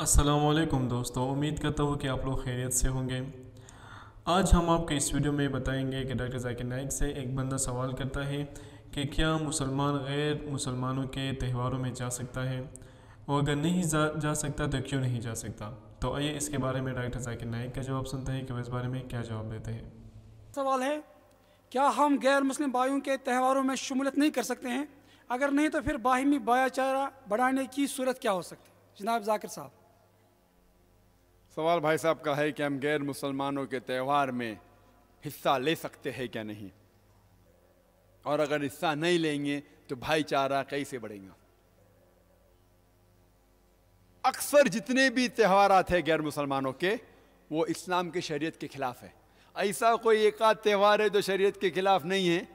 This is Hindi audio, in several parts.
असलकुम दोस्तों उम्मीद करता हूँ कि आप लोग खैरियत से होंगे। आज हम आपको इस वीडियो में बताएँगे कि डॉक्टर जाकिर नाइक से एक बंदा सवाल करता है कि क्या मुसलमान गैर मुसलमानों के त्यौहारों में जा सकता है? और अगर नहीं जा, जा सकता तो क्यों नहीं जा सकता? तो आइए इसके बारे में डॉक्टर जाकिर नाइक का जवाब सुनते हैं कि वह इस बारे में क्या जवाब देते हैं। सवाल है क्या हम गैर मुस्लिम भाइयों के त्यौहारों में शमूलियत नहीं कर सकते हैं? अगर नहीं तो फिर बाहिमी भाईचारा बढ़ाने की सूरत क्या हो सकती? जनाब जाकिर साहब। सवाल भाई साहब का है कि हम गैर मुसलमानों के त्यौहार में हिस्सा ले सकते हैं क्या नहीं? और अगर हिस्सा नहीं लेंगे तो भाईचारा कैसे बढ़ेगा? अक्सर जितने भी त्यौहार आते हैं गैर मुसलमानों के, वो इस्लाम के शरीयत के खिलाफ है। ऐसा कोई एक आध त्यौहार है जो शरीयत के खिलाफ नहीं है,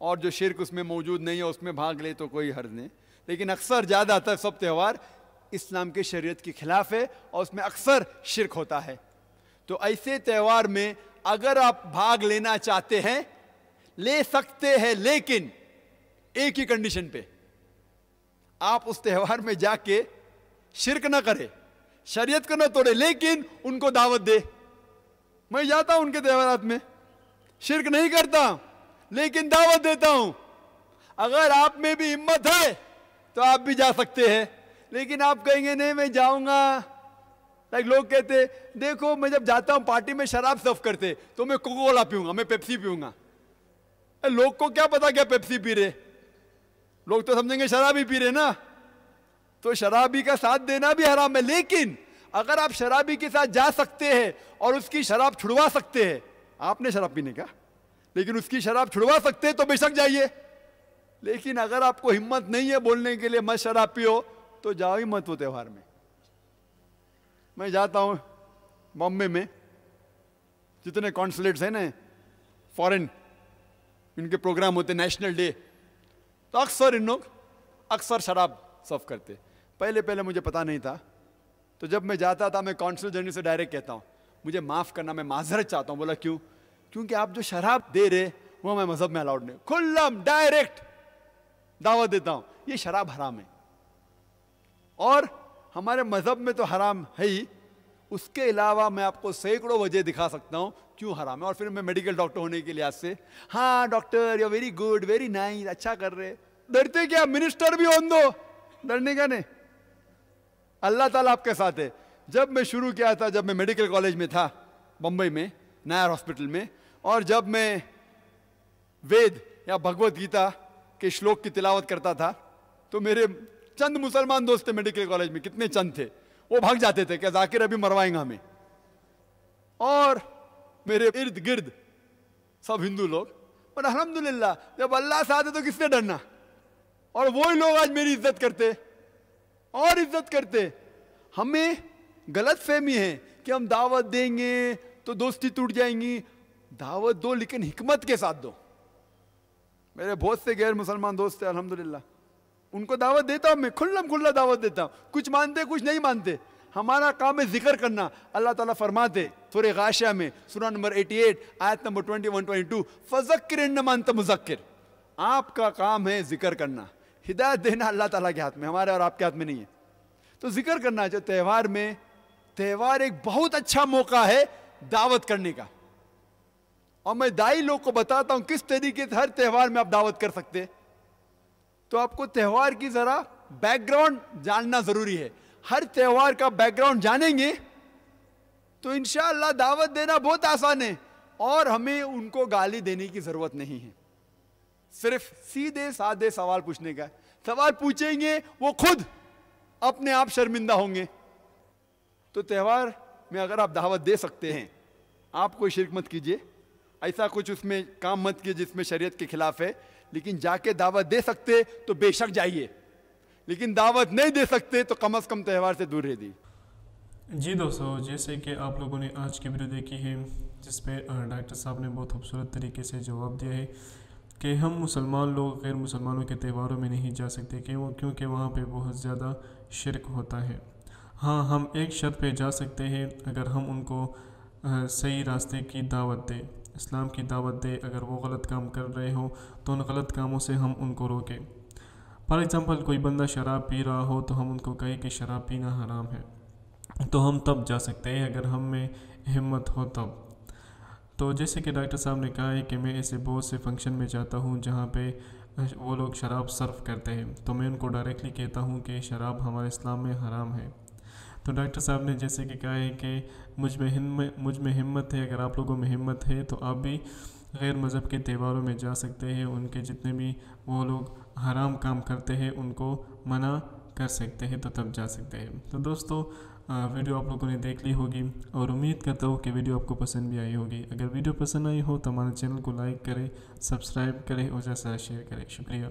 और जो शिरक उसमें मौजूद नहीं है, उसमें भाग ले तो कोई हर्ज नहीं। लेकिन अक्सर ज़्यादातर सब त्यौहार इस्लाम के शरीयत के खिलाफ है और उसमें अक्सर शिरक होता है। तो ऐसे त्यौहार में अगर आप भाग लेना चाहते हैं, ले सकते हैं, लेकिन एक ही कंडीशन पे। आप उस त्यौहार में जाके शिरक ना करें, शरीयत को ना तोड़े, लेकिन उनको दावत दे। मैं जाता हूँ उनके त्यौहार में, शिरक नहीं करता लेकिन दावत देता हूँ। अगर आप में भी हिम्मत है तो आप भी जा सकते हैं। लेकिन आप कहेंगे, नहीं, मैं जाऊँगा। लाइक लोग कहते, देखो, मैं जब जाता हूँ पार्टी में शराब सर्व करते तो मैं कोको कोला पीऊँगा, मैं पेप्सी पीऊँगा। लोग को क्या पता क्या पेप्सी पी रहे? लोग तो समझेंगे शराब ही पी रहे ना? तो शराबी का साथ देना भी हराम है, लेकिन अगर आप शराबी के साथ जा सकते हैं और उसकी शराब छुड़वा सकते हैं, आपने शराब पीने का? लेकिन उसकी शराब छुड़वा सकते हैं तो बेशक जाइए। लेकिन अगर आपको हिम्मत नहीं है बोलने के लिए, मत शराब पियो। तो जाओ ही मत वो त्यौहार में। मैं जाता हूँ बॉम्बे में, जितने कॉन्सुलेट्स हैं ना फॉरेन इनके प्रोग्राम होते नेशनल डे तो अक्सर इन लोग, अक्सर शराब सर्व करते पहले पहले मुझे पता नहीं था तो जब मैं जाता था, मैं कौंसिल जनरल से डायरेक्ट कहता हूँ, मुझे माफ़ करना, मैं माजरत चाहता हूँ। बोला, क्यों? क्योंकि आप जो शराब दे रहे वो मैं मज़हब में अलाउड नहीं खुल्लम डायरेक्ट दावा देता हूँ, ये शराब हराम है। और हमारे मज़हब में तो हराम है ही। उसके अलावा मैं आपको सैकड़ों वजह दिखा सकता हूँ, क्यों हराम है? और फिर मैं मेडिकल डॉक्टर होने के लिहाज से हाँ doctor you very good very nice अच्छा कर रहे डरते क्या? मिनिस्टर भी होन दो। डरने का नहीं? अल्लाह ताला आपके साथ है। जब मैं शुरू किया था, जब मैं मेडिकल कॉलेज में था, बम्बई में, नायर हॉस्पिटल में, और जब मैं वेद या भगवत गीता के श्लोक की तिलावत करता था तो मेरे चंद मुसलमान दोस्त थे मेडिकल कॉलेज में, कितने चंद थे। वो भाग जाते थे क्या जाकिर अभी मरवाएँगे हमें। और मेरे इर्द गिर्द सब हिंदू लोग, पर अलहमदुल्ला जब अल्लाह से आते तो किसने डरना? और वही लोग आज मेरी इज़्ज़त करते, और इज़्ज़त करते। हमें गलत फहमी है कि हम दावत देंगे तो दोस्ती टूट जाएँगी। दावत दो, लेकिन हिकमत के साथ दो। मेरे बहुत से गैर मुसलमान दोस्त थे, अल्हम्दुलिल्लाह। उनको दावत देता हूँ, मैं खुल्लम खुल्ला दावत देता हूँ। कुछ मानते, कुछ नहीं मानते। हमारा काम है ज़िक्र करना। अल्लाह ताला फरमाते सुर गाशिया में सुरा नंबर 88 आयत नंबर 21 22 फजक्र न मानता मुजक्र आपका काम है ज़िक्र करना। हिदायत देना अल्लाह ताला के हाथ में, हमारे और आपके हाथ में नहीं है। तो ज़िक्र करना जो त्यौहार में, त्यौहार एक बहुत अच्छा मौका है दावत करने का। और मैं दाई लोग को बताता हूँ, किस तरीके से हर त्यौहार में आप दावत कर सकते हैं। तो आपको त्यौहार की जरा बैकग्राउंड जानना ज़रूरी है। हर त्यौहार का बैकग्राउंड जानेंगे तो इंशाला दावत देना बहुत आसान है और हमें उनको गाली देने की ज़रूरत नहीं है। सिर्फ़ सीधे साधे सवाल पूछने का। सवाल पूछेंगे, वो खुद अपने आप शर्मिंदा होंगे। तो त्यौहार में अगर आप दावत दे सकते हैं, आप कोई शिरक मत कीजिए। ऐसा कुछ उसमें काम मत कीजिए जिसमें शरीयत के खिलाफ है। लेकिन जाके दावत दे सकते तो बेशक जाइए। लेकिन दावत नहीं दे सकते तो कम अज़ कम त्यौहार से दूर रह दी। जी दोस्तों, जैसे कि आप लोगों ने आज की वीडियो देखी है जिस पे डॉक्टर साहब ने बहुत खूबसूरत तरीके से जवाब दिया है कि हम मुसलमान लोग गैर मुसलमानों के त्यौहारों में नहीं जा सकते, क्यों? क्योंकि वहाँ पे बहुत ज़्यादा शिरक होता है। हाँ हम एक शर्त पे जा सकते हैं अगर हम उनको सही रास्ते की दावत दें। इस्लाम की दावत दे, अगर वो गलत काम कर रहे हो तो उन गलत कामों से हम उनको रोकें। फॉर एग्ज़ाम्पल कोई बंदा शराब पी रहा हो तो हम उनको कहें कि शराब पीना हराम है। तो हम तब जा सकते हैं, अगर हम में हिम्मत हो तब। तो जैसे कि डॉक्टर साहब ने कहा है कि मैं ऐसे बहुत से फ़ंक्शन में जाता हूँ, जहाँ पे वो लोग शराब सर्व करते हैं। तो मैं उनको डायरेक्टली कहता हूँ कि शराब हमारे इस्लाम में हराम है। तो डॉक्टर साहब ने जैसे कि कहा है कि मुझमें हिम्मत मुझमें हिम्मत है, अगर आप लोगों में हिम्मत है तो आप भी गैर मज़हब के त्योहारों में जा सकते हैं, उनके जितने भी वो लोग हराम काम करते हैं, उनको मना कर सकते हैं तो तब जा सकते हैं। तो दोस्तों वीडियो आप लोगों ने देख ली होगी और उम्मीद करता हूँ कि वीडियो आपको पसंद भी आई होगी। अगर वीडियो पसंद आई हो तो हमारे चैनल को लाइक करें, सब्सक्राइब करें और ज़्यादा शेयर करें। शुक्रिया।